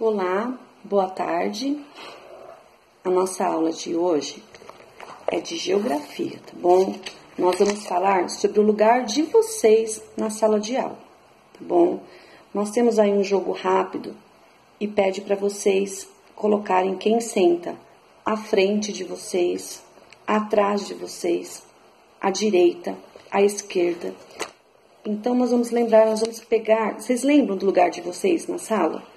Olá, boa tarde. A nossa aula de hoje é de geografia, tá bom? Nós vamos falar sobre o lugar de vocês na sala de aula, tá bom? Nós temos aí um jogo rápido e pede para vocês colocarem quem senta à frente de vocês, atrás de vocês, à direita, à esquerda. Então nós vamos lembrar, nós vamos pegar. Vocês lembram do lugar de vocês na sala?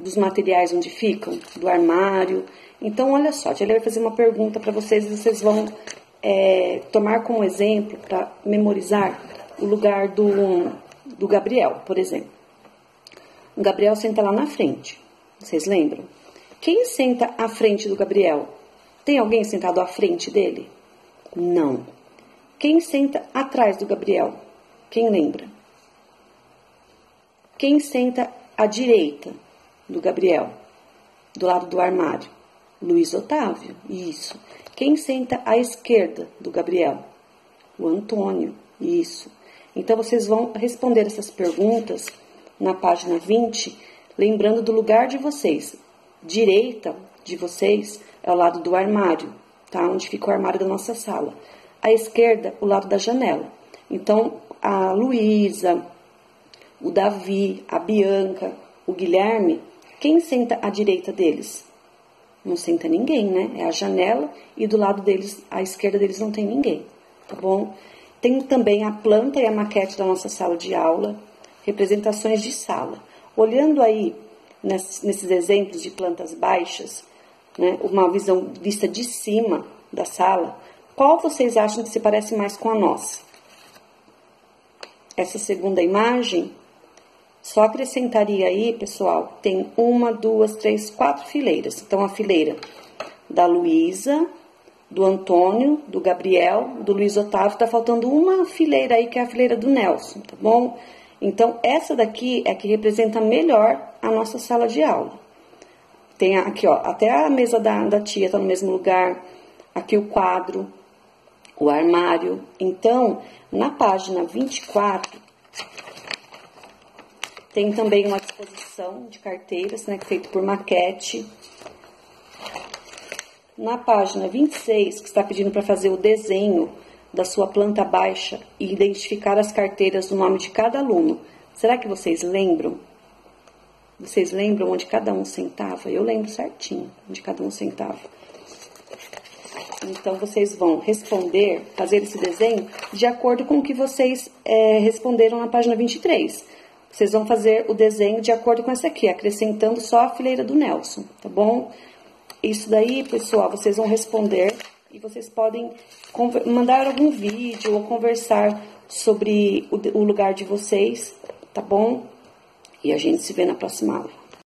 Dos materiais onde ficam, do armário. Então, olha só, ele vai fazer uma pergunta para vocês e vocês vão é, tomar como exemplo para memorizar o lugar do, do Gabriel, por exemplo. O Gabriel senta lá na frente, vocês lembram? Quem senta à frente do Gabriel? Tem alguém sentado à frente dele? Não. Quem senta atrás do Gabriel? Quem lembra? Quem senta à direita? Do Gabriel, do lado do armário. Luiz Otávio, isso. Quem senta à esquerda do Gabriel? O Antônio, isso. Então vocês vão responder essas perguntas na página 20, lembrando do lugar de vocês. Direita de vocês é o lado do armário, tá? Onde fica o armário da nossa sala. À esquerda, o lado da janela. Então, a Luísa, o Davi, a Bianca, o Guilherme quem senta à direita deles? Não senta ninguém, né? É a janela e do lado deles, à esquerda deles, não tem ninguém, tá bom? Tem também a planta e a maquete da nossa sala de aula, representações de sala. Olhando aí nesses exemplos de plantas baixas, né, uma visão vista de cima da sala, qual vocês acham que se parece mais com a nossa? Essa segunda imagem só acrescentaria aí, pessoal, tem uma, duas, três, quatro fileiras. Então, a fileira da Luísa, do Antônio, do Gabriel, do Luiz Otávio, tá faltando uma fileira aí, que é a fileira do Nelson, tá bom? Então, essa daqui é que representa melhor a nossa sala de aula. Tem aqui, ó, até a mesa da, da tia tá no mesmo lugar, aqui o quadro, o armário. Então, na página 24, tem também uma disposição de carteiras, né, feito por maquete. Na página 26, que está pedindo para fazer o desenho da sua planta baixa e identificar as carteiras do nome de cada aluno. Será que vocês lembram? Vocês lembram onde cada um sentava? Eu lembro certinho onde cada um sentava. Então, vocês vão responder, fazer esse desenho de acordo com o que vocês é, responderam na página 23. Vocês vão fazer o desenho de acordo com essa aqui, acrescentando só a fileira do Nelson, tá bom? Isso daí, pessoal, vocês vão responder e vocês podem mandar algum vídeo ou conversar sobre o lugar de vocês, tá bom? E a gente se vê na próxima aula.